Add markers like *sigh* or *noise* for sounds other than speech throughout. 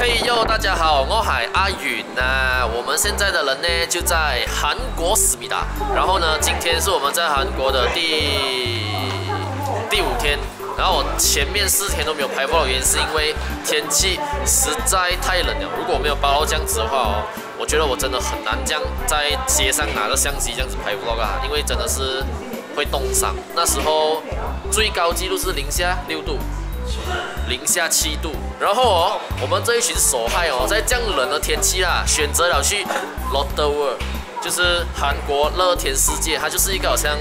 嘿呦，大家好，我海阿允呐。我们现在的人呢就在韩国思密达，然后呢，今天是我们在韩国的第第五天。然后我前面四天都没有拍 vlog，原因是因为天气实在太冷了。如果我没有包到这样子的话哦，我觉得我真的很难这样在街上拿着相机这样子拍 vlog 啊，因为真的是会冻伤。那时候最高纪录是零下六度。零下七度，然后哦，我们这一群手嗨哦，在这样冷的天气啦，选择了去 Lotte World，就是韩国乐天世界，它就是一个好像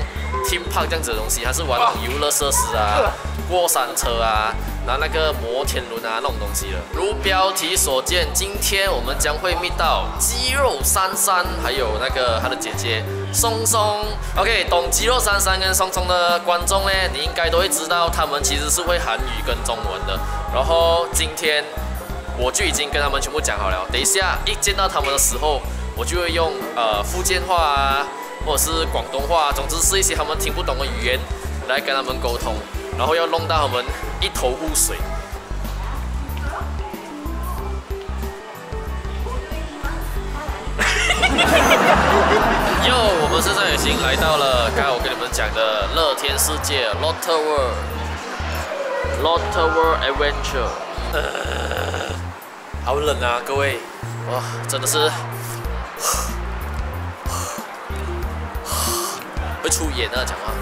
Team Park 这样子的东西，它是玩游乐设施啊，过山车啊。拿那个摩天轮啊，那种东西了。如标题所见，今天我们将会遇到肌肉珊珊，还有那个他的姐姐松松。OK，懂肌肉珊珊跟松松的观众呢，你应该都会知道，他们其实是会韩语跟中文的。然后今天我就已经跟他们全部讲好了，等一下一见到他们的时候，我就会用呃福建话啊，或者是广东话，总之是一些他们听不懂的语言来跟他们沟通。然后要弄到他们一头雾水。*laughs* 哟，我们现在已经来到了刚才我跟你们讲的乐天世界 Lotter World Lotter World Adventure。好冷啊，各位！哇，真的是会出烟啊，讲话。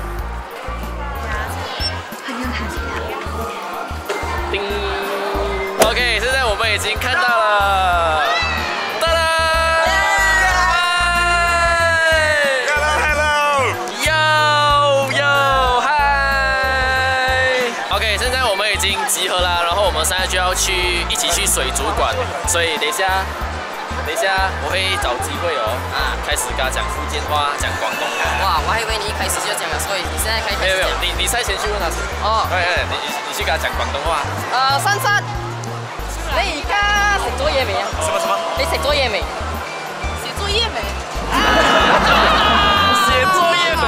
，OK，现在我们已经看到了，哒啦，Hello，Hello，哟哟，嗨，OK，现在我们已经集合了，然后我们现在就要去一起去水族馆，所以等一下。等一下，我会找机会哦，啊，开始跟他讲福建话，讲广东话。哇，我还以为你一开始就讲了，所以你现在开始。没有没有，你你赛前去问他。哦。哎哎，你你去跟他讲广东话。呃，珊珊，食咗嘢未啊？什么什么？你食咗嘢未？写作业没？写作业没？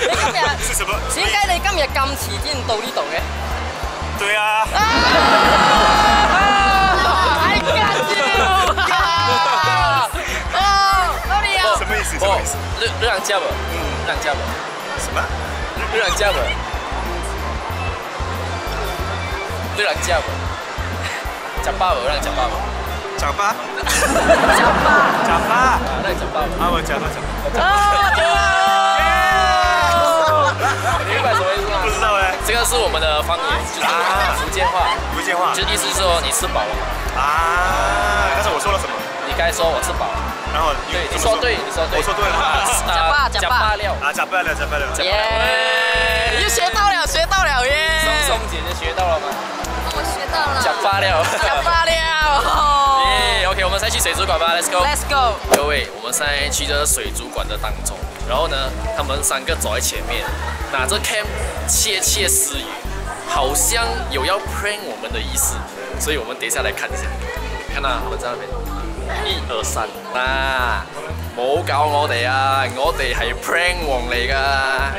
你今日是什么？点解你今日咁迟先到呢度嘅？对啊。哦，热热量加不？嗯，热量加不？什么？热量加不？热量加不？加八不？热量加八不？加八？加八？加八？啊，那加八啊，我加八加八。你明白什么意思吗？不知道哎。这个是我们的方言，就是福建话。福建话。就意思是说你吃饱了。啊，但是我说了什么？你该说我吃饱了。然后对，你说对，你说对，我说对了。假霸假霸料啊，假霸料，假霸料。耶！又学到了，学到了耶！松松姐姐学到了吗？我学到了。讲发料。讲发料。*laughs* 耶，OK，我们再去水族馆吧，Let's go。Let's go。各位，我们现在去这水族馆的当中，然后呢，他们三个走在前面，拿着 cam 窃窃私语，好像有要 prank 我们的意思，所以我们等一下来看一下。看到他们在那边。一二三，嗱，冇搞我哋啊，我哋系 prank 王嚟噶。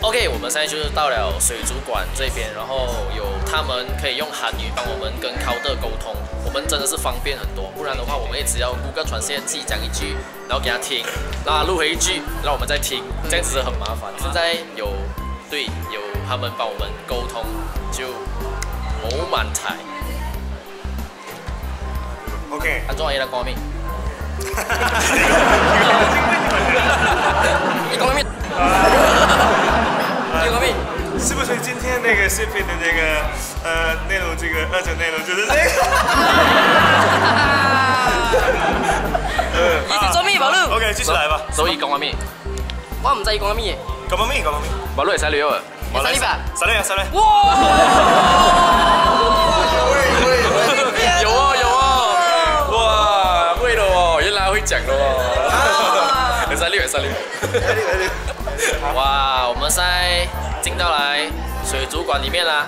OK，我们现在就是到了水族馆这边，然后有他们可以用韩语帮我们跟 counter 沟通，我们真的是方便很多。不然的话，我们也只要 Google 传线自己讲一句，然后给他听，那录回一句，让我们再听，这样子是很麻烦。现在有对有他们帮我们沟通，就冇问题。OK，安装 A 来光明。*laughs* 是不是今天那个视频的那个呃内容，这个二者内容就是这个？嗯。你做咩，宝路？OK，继续来吧。所以讲话咩？我唔知伊讲咩。讲咩？讲咩？宝路系啥料啊？啥料吧？啥料？啥料？哇！讲咯，有 *laughs* 三六，有三六。哇，我们现在进到来水族馆里面啦。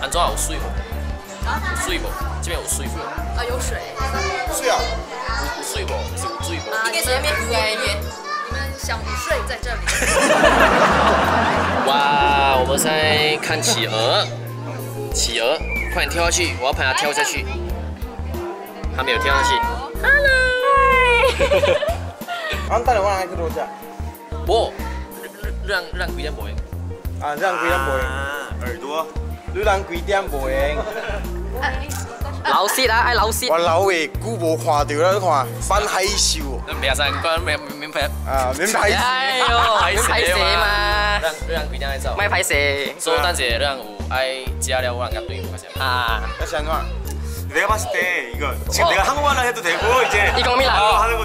安装有水不？水不？这边有水不？啊，有水。水啊？水不？有水不？应该是那边湖哎耶。你们想睡在这里？哇，我们在看企鹅。企鹅，快点跳下去，我要陪它跳下去。它没有跳下去。俺 Antar orang yang kerja. Bo. Rang rang quý đam boy. À, rang quý đam boy. Ở đua. Lưu rang quý đam boy. lão sĩ á, ai lão sĩ? Tôi lão về cú bộ hòa điều đó hòa, phân hay siêu. Mẹ sang con mẹ miễn phép. À, miễn phép. Ai yo, miễn phép mà. Rang rang quý đam hay sao? Mai phép sẽ. Số đơn sẽ rang u ai chia đều rang gặp đối của sẽ. À. Cái sao nữa? 내가 봤을 때 이거 지금 내가 한국말로 해도 되고 이제 이거 미라 하는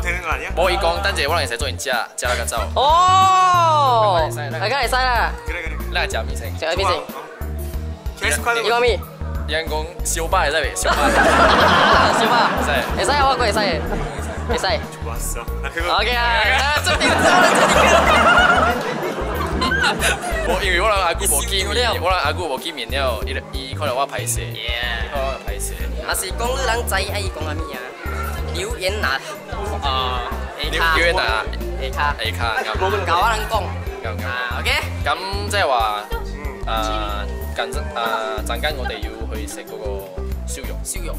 我伊讲，等下我让伊先做伊吃，吃了再走。哦，还敢会塞啦？哪个叫米星？叫米星。伊讲咩？伊讲小巴在位，小巴。*laughs* 小巴。*laughs* 塞，会塞，我估会塞。会塞。不错，那这个。OK 啊，啊，这里边，这里边。我因为我让阿姑毛巾，我让阿姑毛巾面料，伊伊可能我拍摄，他拍摄。那是公路人仔，还伊讲阿米啊？留言拿啊，A 你卡。你會拿 A 卡，A 卡咁教我人講咁咁。啊，OK。咁即係話誒近陣誒陣間我哋要去食嗰個燒肉，燒肉，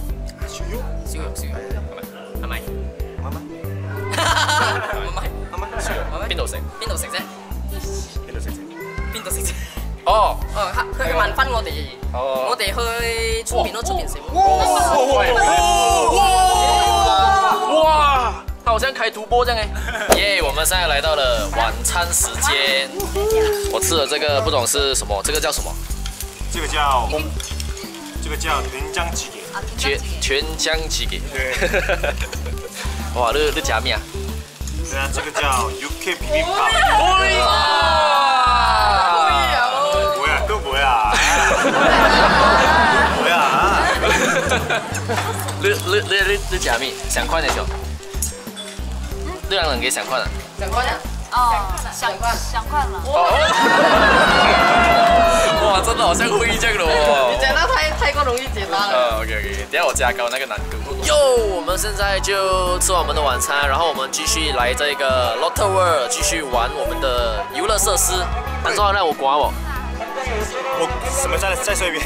燒肉，燒肉，燒肉，係咪？媽媽唔係，媽媽燒肉邊度食？邊度食啫？邊度食啫？邊度食啫？哦，哦，佢佢問翻我哋，哦。我哋去出面咯，出面食。哇他好像开主播这样哎 *laughs* 耶我们现在来到了晚餐时间。我吃的这个不懂是什么这个叫什么？这个叫这个叫全江集体全全江集体对。*laughs* 哇那那夹面啊。对啊这个叫 ukbb *laughs* 棒哎哇。都不会啊都不会你你你你你加咩？想看的就。你兩人给想看啊？想看啊？哦，想快想快了。哇，真的好像會這樣的哦。講得太太过容易解答了。呃，OK OK，等下我加高那个难度。哟，我们现在就吃完我们的晚餐，然后我们继续来这个 Lotte World 继续玩我们的游乐设施。但是讓我刮我。我什么再再说一遍？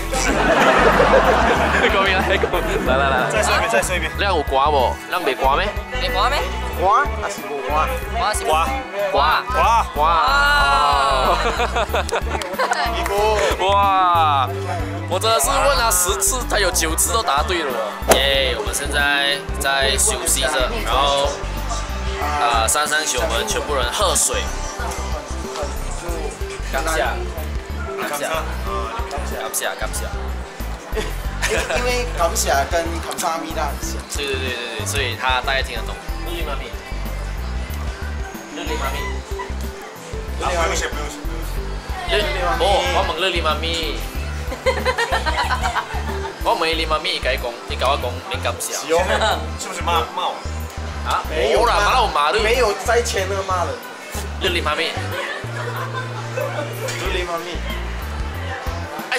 講邊來講？來來來，再说一遍，再说一遍。讓我刮我，讓別刮咩？你刮咩？我還是無我？我是哇刮哇！刮。一個哇！我真的是问了十次，他有九次都答对了。耶！我们现在在休息着，然后啊，三三九我們全部人喝水。感謝，感謝，感謝，感謝。因因為感謝跟感謝咪啦很像。對對對對對，所以他大概听得懂。綠綠媽咪，綠綠媽咪，啊，不用寫，不用寫，不用寫。綠哦，我問綠綠媽咪。*laughs* 我問你媽咪，你講，你跟我講，你感謝。是哦，是不是骂骂我？啊，没有啦，馬老骂你。没有在前那个骂人，綠綠媽咪。就你媽咪，哎，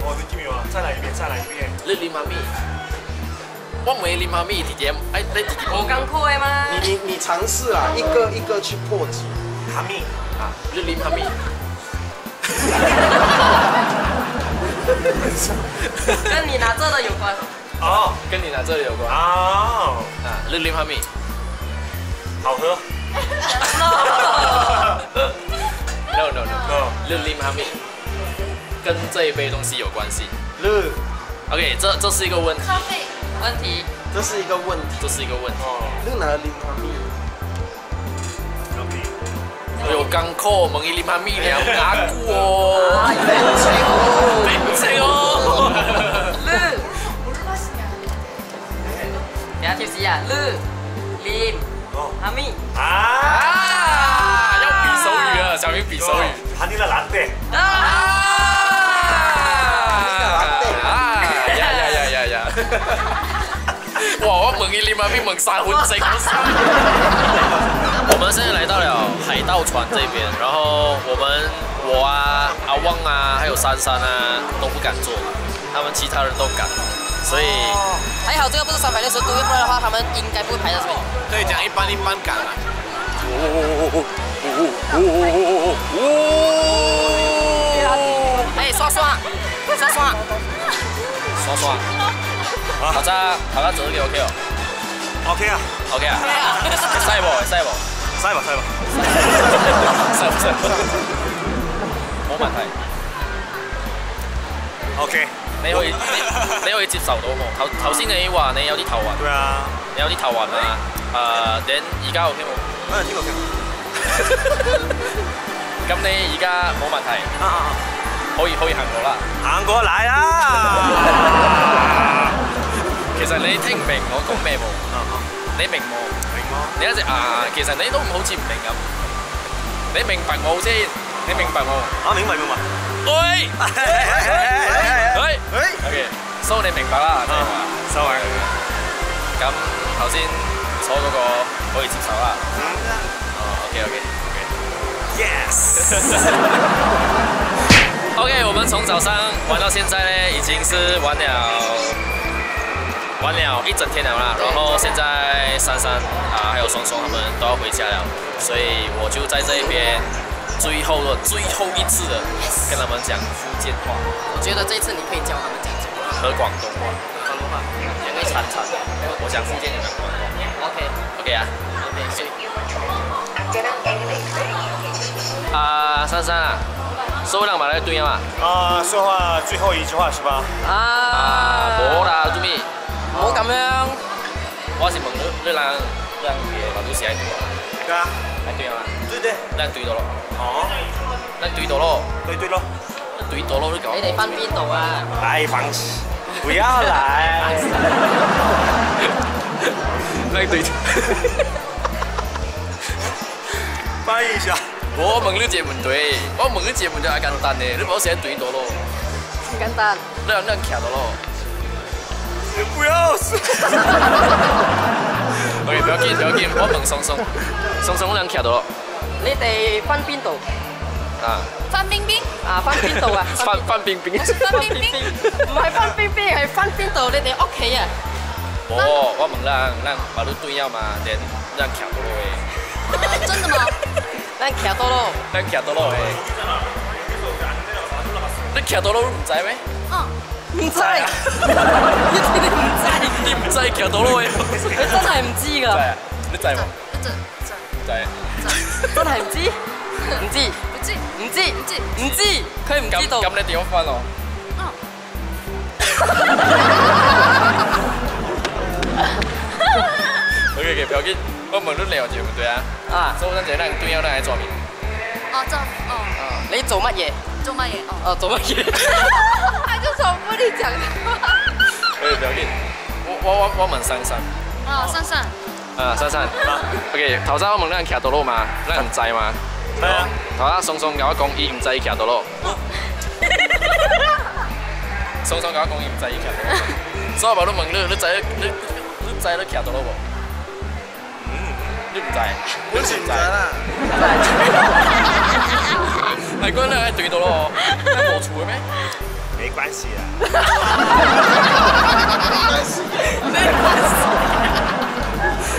我的金米王，再来一遍，再来一遍。日林妈咪，我没林妈咪弟弟，哎，你弟弟。我刚破的吗？你你你尝试啊，一个一个去破解。哈密啊，日林哈哈。*laughs* 跟你拿这的有关。哦、跟你拿这里有关。哦、oh.，啊，绿林哈密，好喝。No，No，No，No，no. 林哈密。跟这一杯东西有关系？乐。OK，这这是一个问题。咖啡。问题。这是一个问题。这是一个问题。乐拿零花币。咖啡。有钢扣，蒙一零花币两打鼓哦。*laughs* 我们现在来到了海盗船这边，然后我们我啊、阿旺啊，还有珊珊啊都不敢坐，他们其他人都敢，所以还好这个不是三百六十度，要不然的话他们应该不会排到這邊。對，講一般一般敢啊。哎，刷刷，刷刷，刷刷，頭先頭先做咗幾 OK 哦 OK 啊，，OK 啊，犀喎犀喎，塞吧塞吧。犀唔犀？冇問題，OK，你可以你你可以接受到冇？頭頭先你話你有啲頭暈，對啊，你有啲頭暈啊，誒，你而家 OK 冇？嗯，聽過聽過。*laughs* 咁你而家冇問題，啊啊啊！可以可以行路啦。行過嚟啦。*laughs* 其實你聽唔明我講咩冇？你明冇？明。你一直啊，其實你都好似唔明咁。你明白我先？你明白我？啊，*laughs* 明白明白。喂，喂喂，，OK，所以你明白啦，即係話。收埋。咁頭先坐嗰個可以接受啦。嗯哦，OK OK OK。，Yes。OK，我們從早上玩到現在呢，已經是玩了玩了一整天了啦。然後現在珊珊啊，還有松松他們都要回家了，所以我就在這邊最後的最後一次的跟他們講福建話我覺得這次你可以教他們講什么和廣東話，廣東話。兩個參參。我講福建，你講廣東話。OK OK 啊。OK，啊，珊珊啊，收兩把來對啊。嘛。啊，说话最后一句话是吧？啊，啊，冇啦，做咩？唔好咁樣。我是問你，你兩兩嘢嘛都是喺對啊，對啊，喺對啊嘛，對對。兩對到咯，哦，兩對到咯，對對咯。對到咯，你講。你哋分邊度啊？來放棄，不要來。兩對。翻譯一下。我問你這問對，我問你這問對係簡單嘅，你唔好寫對到咯，簡單。兩兩徛到咯。不要。OK，不要緊，不要緊，我問松松，松松兩徛到咯。你哋分邊度？啊，范冰冰，啊，分邊度啊？范范冰冰。范冰冰，唔係分邊邊，係分邊度？你哋屋企啊？哦，我問兩兩馬路對啊嘛，連兩徛到咯誒，真的嗎？咱徛到咯。兩徛到咯誒。你徛到咯唔知咩？嗯，唔知，你哋唔知，你唔知徛到咯誒？你真係唔知㗎，知啊？你知冇？这这唔知。真係唔知，唔知，不记，唔知，不记，唔知，佢唔知道。咁你點分哦？嗯，OK OK，不要緊，我問你兩句唔對啊。啊，所以咱就咱對了，咱來做面。哦这哦你做乜嘢？做乜嘢？哦，哦，做乜嘢？他就重複你講的話。誒，不要緊，我我我我問珊珊，哦，珊珊，啊珊珊，OK，頭先我問咱徛到路嘛，咱唔知嘛。係啊。頭先松松甲我講伊唔知伊徛到路。*laughs* 松松甲我講伊唔知伊徛到路，所以我話你問你，你知你你你知你徛到路無？你唔知？你唔知？係 *laughs* 講你喺對到咯，你無厝嘅咩？没关系啊。没关系。没关系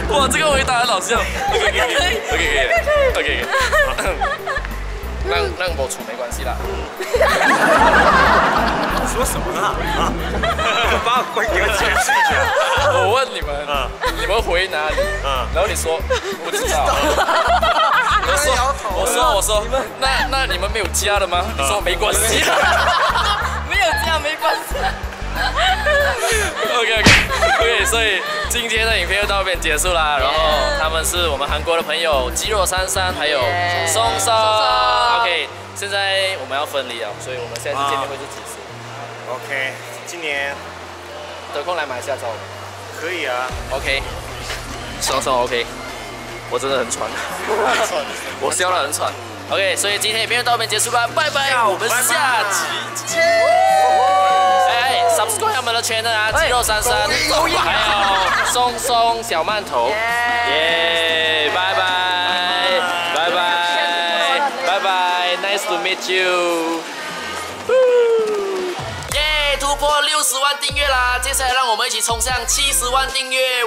哇，这个回答老师 OK OK OK OK OK OK, okay, 哈让让我出没关系啦。说什么呢？啊？把我关给我解释一下。我问你们，啊、你们回哪里？嗯、然后你说不知道。我说我说我说，我说那那你们没有家了吗？你说没关系。啊沒有這樣沒關係。OK OK OK，所以今天的影片就到这边结束啦。然后他们是我们韩国的朋友肌肉珊珊，还有松松。OK，现在我们要分离了，所以我们下次见面会是幾時？OK，今年得空來買下照。可以啊。OK，松松 OK，我真的 *laughs* 很喘，我笑得很喘。OK，所以今天影片就到这边结束吧，拜拜，我们下集见。哎哎 subscribe 我们的 channel 啊，肌肉三三，还有松松小馒头，耶，拜拜，拜拜，拜拜，nice to meet you。六十万订阅啦！接下来让我们一起冲向七十万订阅。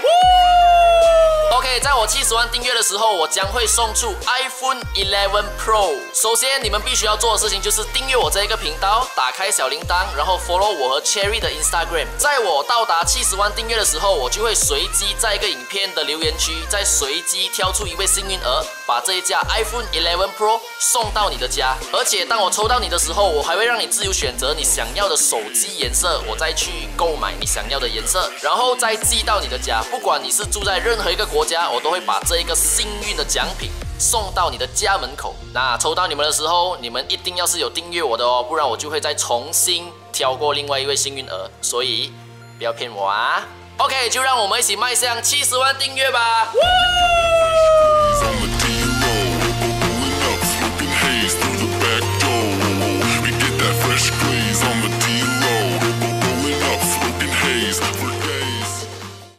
OK，在我七十万订阅的时候，我将会送出 iPhone 11 Pro。首先，你们必须要做的事情就是订阅我这一个频道，打开小铃铛，然后 follow 我和 Cherry 的 Instagram。在我到达七十万订阅的时候，我就会随机在一个影片的留言区，再随机挑出一位幸运儿，把这一架 iPhone 11 Pro 送到你的家。而且，当我抽到你的时候，我还会让你自由选择你想要的手机颜色，我再去购买你想要的颜色，然后再寄到你的家。不管你是住在任何一个国家，我都会把这一个幸运的奖品送到你的家门口。那抽到你们的时候，你们一定要是有订阅我的哦，不然我就会再重新挑过另外一位幸运儿。所以不要骗我啊！OK，就让我们一起迈向七十万订阅吧！